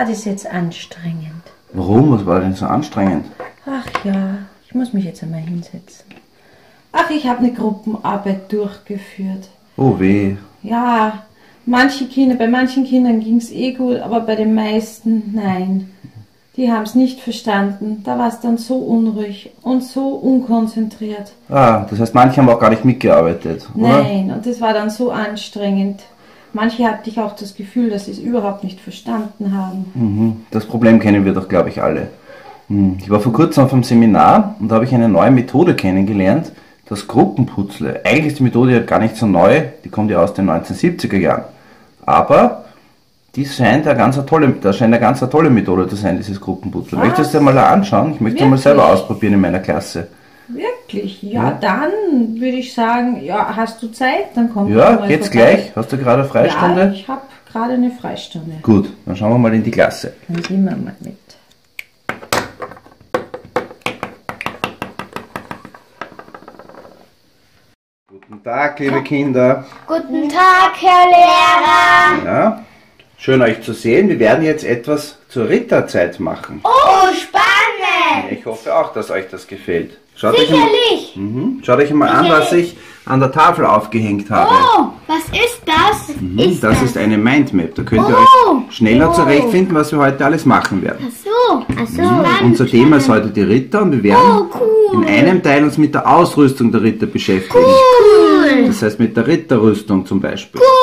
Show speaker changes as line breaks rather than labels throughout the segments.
war das jetzt anstrengend.
Warum? Was war denn so anstrengend?
Ach ja, ich muss mich jetzt einmal hinsetzen. Ach, ich habe eine Gruppenarbeit durchgeführt.
Oh weh.
Ja, manche Kinder, bei manchen Kindern ging es eh gut, aber bei den meisten nein. Die haben es nicht verstanden. Da war es dann so unruhig und so unkonzentriert.
Ah, das heißt, manche haben auch gar nicht mitgearbeitet, oder?
Nein, und das war dann so anstrengend. Manche hatte ich auch das Gefühl, dass sie es überhaupt nicht verstanden haben.
Mhm. Das Problem kennen wir doch, glaube ich, alle. Hm. Ich war vor kurzem auf einem Seminar und da habe ich eine neue Methode kennengelernt, das Gruppenputzle. Eigentlich ist die Methode ja gar nicht so neu, die kommt ja aus den 1970er Jahren. Aber die scheint eine ganz tolle, das scheint eine ganz tolle Methode zu sein, dieses Gruppenputzle. Möchtest du dir mal anschauen? Ich möchte mal
Wirklich?
selber ausprobieren in meiner Klasse.
Wirklich? Ja,
Ja.
dann würde ich sagen, ja, hast du Zeit? Dann komm doch
Ja,
mal
geht's
vorbei.
gleich? Hast du gerade Freistunde?
Ja, ich habe gerade eine Freistunde.
Gut, dann schauen wir mal in die Klasse.
Dann gehen wir mal mit.
Guten Tag, liebe Kinder.
Guten Tag, Herr Lehrer.
Ja, schön euch zu sehen. Wir werden jetzt etwas zur Ritterzeit machen.
Oh, spannend.
Ich hoffe auch, dass euch das gefällt. Schaut euch einmal,
Sicherlich.
mhm. Schaut euch mal an, was ich an der Tafel aufgehängt habe.
Oh, was ist das?
Mhm,
Ist
das ist eine Mindmap. Da könnt ihr
Oh.
euch schneller
Oh.
zurechtfinden, was wir heute alles machen werden.
Ach so, ach so. Spannend,
Unser Thema ist heute die Ritter und wir werden
Oh, cool.
in einem Teil uns mit der Ausrüstung der Ritter beschäftigen.
Cool.
Das heißt mit der Ritterrüstung zum Beispiel.
Cool.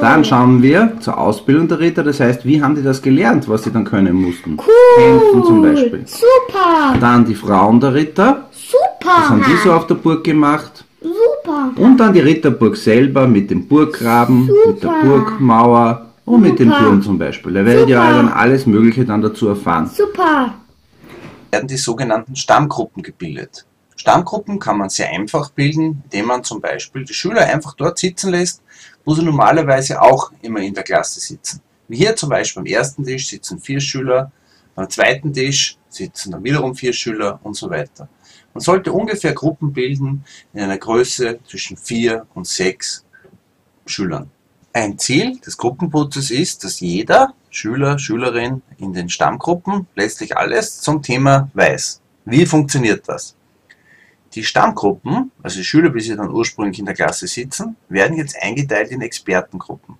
Dann schauen wir zur Ausbildung der Ritter, das heißt, wie haben die das gelernt, was sie dann können mussten.
Cool.
Kämpfen zum Beispiel.
Super.
Dann die Frauen der Ritter,
Super.
was haben die so auf der Burg gemacht.
Super.
Und dann die Ritterburg selber mit dem Burggraben, mit der
Super.
Burgmauer und mit dem
Super.
Turm zum Beispiel. Da werdet ihr
Super.
dann alles Mögliche dann dazu erfahren.
Super.
werden die sogenannten Stammgruppen gebildet. Stammgruppen kann man sehr einfach bilden, indem man zum Beispiel die Schüler einfach dort sitzen lässt, wo sie normalerweise auch immer in der Klasse sitzen. Wie hier zum Beispiel am ersten Tisch sitzen vier Schüler, am zweiten Tisch sitzen dann wiederum vier Schüler und so weiter. Man sollte ungefähr Gruppen bilden in einer Größe zwischen vier und sechs Schülern. Ein Ziel des Gruppenputzes ist, dass jeder Schüler, Schülerin in den Stammgruppen letztlich alles zum Thema weiß. Wie funktioniert das? Die Stammgruppen, also die Schüler, wie sie dann ursprünglich in der Klasse sitzen, werden jetzt eingeteilt in Expertengruppen.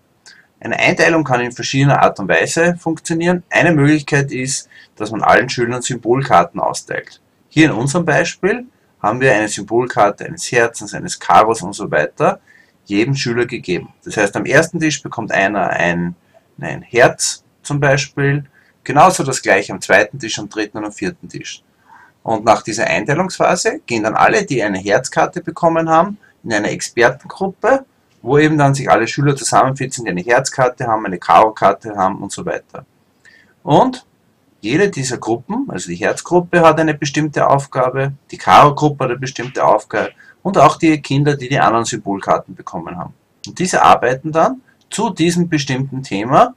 Eine Einteilung kann in verschiedener Art und Weise funktionieren. Eine Möglichkeit ist, dass man allen Schülern Symbolkarten austeilt. Hier in unserem Beispiel haben wir eine Symbolkarte eines Herzens, eines Karos und so weiter jedem Schüler gegeben. Das heißt, am ersten Tisch bekommt einer ein, ein Herz zum Beispiel, genauso das gleiche am zweiten Tisch, am dritten und am vierten Tisch. Und nach dieser Einteilungsphase gehen dann alle, die eine Herzkarte bekommen haben, in eine Expertengruppe, wo eben dann sich alle Schüler zusammenfinden, die eine Herzkarte haben, eine Karo-Karte haben und so weiter. Und jede dieser Gruppen, also die Herzgruppe hat eine bestimmte Aufgabe, die Karo-Gruppe hat eine bestimmte Aufgabe und auch die Kinder, die die anderen Symbolkarten bekommen haben. Und diese arbeiten dann zu diesem bestimmten Thema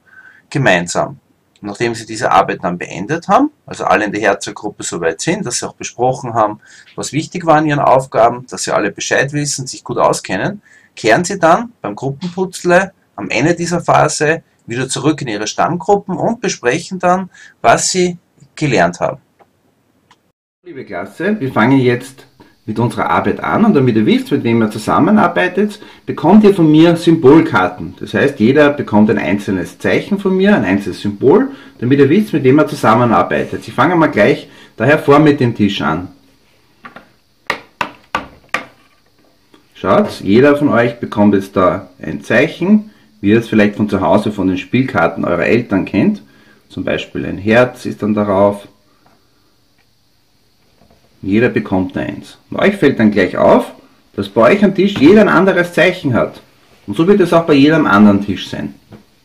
gemeinsam. Nachdem sie diese Arbeit dann beendet haben, also alle in der Herzergruppe soweit sind, dass sie auch besprochen haben, was wichtig war in ihren Aufgaben, dass sie alle Bescheid wissen, sich gut auskennen, kehren sie dann beim Gruppenputzle am Ende dieser Phase wieder zurück in ihre Stammgruppen und besprechen dann, was sie gelernt haben.
Liebe Klasse, wir fangen jetzt mit unserer Arbeit an und damit ihr wisst, mit wem ihr zusammenarbeitet, bekommt ihr von mir Symbolkarten. Das heißt, jeder bekommt ein einzelnes Zeichen von mir, ein einzelnes Symbol, damit ihr wisst, mit wem ihr zusammenarbeitet. Ich fange mal gleich daher vor mit dem Tisch an. Schaut, jeder von euch bekommt jetzt da ein Zeichen, wie ihr es vielleicht von zu Hause von den Spielkarten eurer Eltern kennt. Zum Beispiel ein Herz ist dann darauf, jeder bekommt eins. Und euch fällt dann gleich auf, dass bei euch am Tisch jeder ein anderes Zeichen hat. Und so wird es auch bei jedem anderen Tisch sein.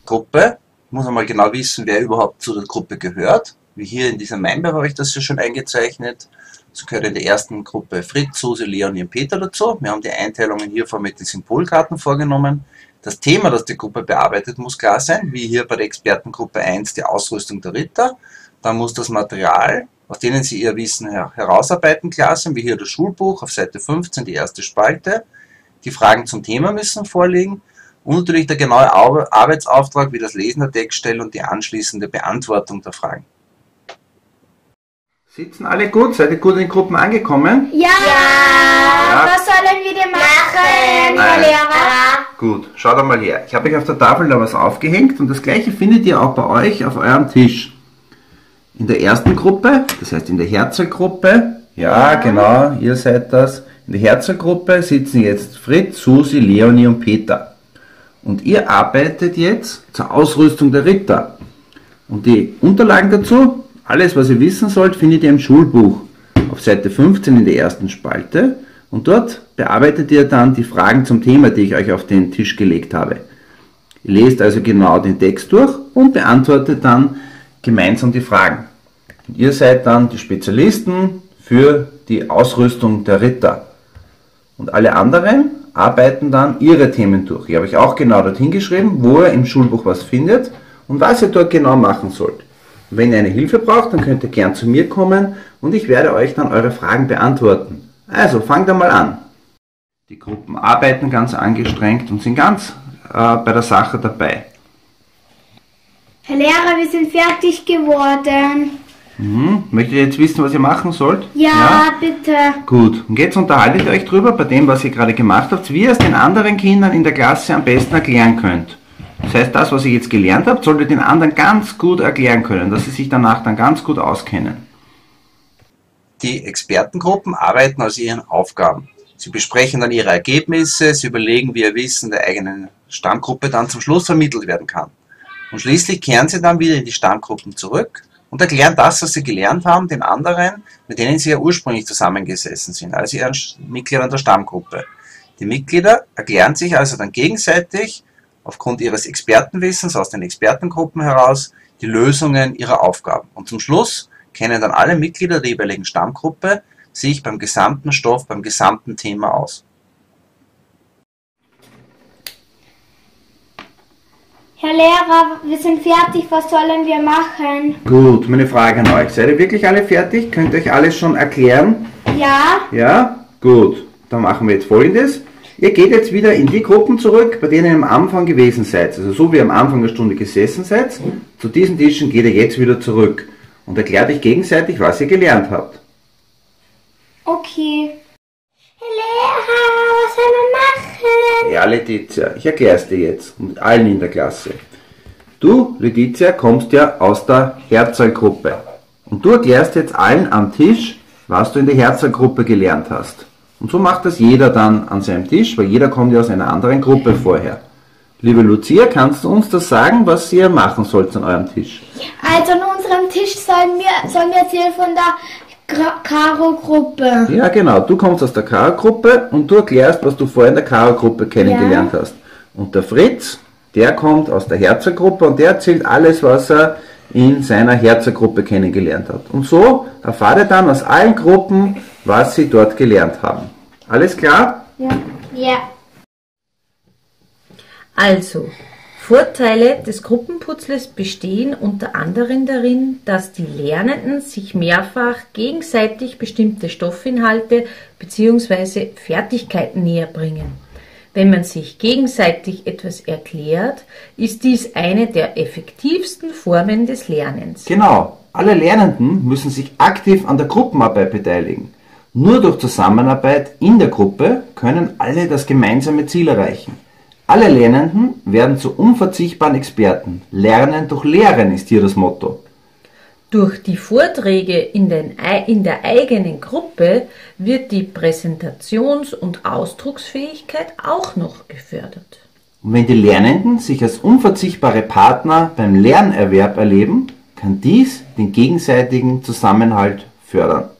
Gruppe muss man mal genau wissen, wer überhaupt zu der Gruppe gehört. Wie hier in dieser Mindmap habe ich das ja schon eingezeichnet. So gehört in der ersten Gruppe Fritz, Susi, Leonie und Peter dazu. Wir haben die Einteilungen hiervon mit den Symbolkarten vorgenommen. Das Thema, das die Gruppe bearbeitet, muss klar sein, wie hier bei der Expertengruppe 1 die Ausrüstung der Ritter. Dann muss das Material, aus denen sie ihr Wissen her herausarbeiten, klar sein, wie hier das Schulbuch auf Seite 15, die erste Spalte. Die Fragen zum Thema müssen vorliegen und natürlich der genaue Ar- Arbeitsauftrag wie das Lesen der Textstelle und die anschließende Beantwortung der Fragen.
Sitzen alle gut? Seid ihr gut in den Gruppen angekommen?
Ja. Was sollen wir denn machen, Herr. Lehrer?
Gut, schaut einmal her. Ich habe euch auf der Tafel da was aufgehängt und das gleiche findet ihr auch bei euch auf eurem Tisch. In der ersten Gruppe, das heißt in der Herzogruppe, ja, genau, ihr seid das. In der Herzogruppe sitzen jetzt Fritz, Susi, Leonie und Peter. Und ihr arbeitet jetzt zur Ausrüstung der Ritter. Und die Unterlagen dazu, alles was ihr wissen sollt, findet ihr im Schulbuch auf Seite 15 in der ersten Spalte. Und dort bearbeitet ihr dann die Fragen zum Thema, die ich euch auf den Tisch gelegt habe. Ihr lest also genau den Text durch und beantwortet dann gemeinsam die Fragen. Und ihr seid dann die Spezialisten für die Ausrüstung der Ritter. Und alle anderen arbeiten dann ihre Themen durch. Ich habe euch auch genau dorthin geschrieben, wo ihr im Schulbuch was findet und was ihr dort genau machen sollt. Und wenn ihr eine Hilfe braucht, dann könnt ihr gern zu mir kommen und ich werde euch dann eure Fragen beantworten. Also fangt einmal an. Die Gruppen arbeiten ganz angestrengt und sind ganz äh, bei der Sache dabei.
Herr Lehrer, wir sind fertig geworden.
Mhm. Möchtet ihr jetzt wissen, was ihr machen sollt?
Ja, bitte.
Gut, und jetzt unterhaltet ihr euch drüber bei dem, was ihr gerade gemacht habt, wie ihr es den anderen Kindern in der Klasse am besten erklären könnt. Das heißt, das, was ihr jetzt gelernt habt, solltet ihr den anderen ganz gut erklären können, dass sie sich danach dann ganz gut auskennen.
Die Expertengruppen arbeiten aus ihren Aufgaben. Sie besprechen dann ihre Ergebnisse, sie überlegen, wie ihr Wissen der eigenen Stammgruppe dann zum Schluss vermittelt werden kann. Und schließlich kehren sie dann wieder in die Stammgruppen zurück und erklären das, was sie gelernt haben, den anderen, mit denen sie ja ursprünglich zusammengesessen sind, also ihren Mitgliedern der Stammgruppe. Die Mitglieder erklären sich also dann gegenseitig aufgrund ihres Expertenwissens aus den Expertengruppen heraus die Lösungen ihrer Aufgaben. Und zum Schluss kennen dann alle Mitglieder der jeweiligen Stammgruppe sich beim gesamten Stoff, beim gesamten Thema aus.
Herr Lehrer, wir sind fertig. Was sollen wir machen?
Gut, meine Frage an euch. Seid ihr wirklich alle fertig? Könnt ihr euch alles schon erklären?
Ja?
Ja? Gut, dann machen wir jetzt folgendes. Ihr geht jetzt wieder in die Gruppen zurück, bei denen ihr am Anfang gewesen seid. Also so wie ihr am Anfang der Stunde gesessen seid, zu diesen Tischen geht ihr jetzt wieder zurück und erklärt euch gegenseitig, was ihr gelernt habt.
Okay. Herr Lehrer, was sollen wir machen?
Ja, Letizia, ich erkläre es dir jetzt und allen in der Klasse. Du, Letizia, kommst ja aus der Herzogruppe. Und du erklärst jetzt allen am Tisch, was du in der Herzogruppe gelernt hast. Und so macht das jeder dann an seinem Tisch, weil jeder kommt ja aus einer anderen Gruppe vorher. Liebe Lucia, kannst du uns das sagen, was ihr machen sollt an eurem Tisch?
Also an unserem Tisch sollen wir, sollen wir erzählen von der Karo-Gruppe.
Ja, genau. Du kommst aus der Karo-Gruppe und du erklärst, was du vorher in der Karo-Gruppe kennengelernt hast. Und der Fritz, der kommt aus der Herzergruppe und der erzählt alles, was er in seiner Herzergruppe kennengelernt hat. Und so erfahrt ihr dann aus allen Gruppen, was sie dort gelernt haben. Alles klar?
Ja.
Also, Vorteile des Gruppenputzles bestehen unter anderem darin, dass die Lernenden sich mehrfach gegenseitig bestimmte Stoffinhalte bzw. Fertigkeiten näher bringen. Wenn man sich gegenseitig etwas erklärt, ist dies eine der effektivsten Formen des Lernens.
Genau. Alle Lernenden müssen sich aktiv an der Gruppenarbeit beteiligen. Nur durch Zusammenarbeit in der Gruppe können alle das gemeinsame Ziel erreichen. Alle Lernenden werden zu unverzichtbaren Experten. Lernen durch Lehren ist hier das Motto.
Durch die Vorträge in, den, in der eigenen Gruppe wird die Präsentations- und Ausdrucksfähigkeit auch noch gefördert.
Und wenn die Lernenden sich als unverzichtbare Partner beim Lernerwerb erleben, kann dies den gegenseitigen Zusammenhalt fördern.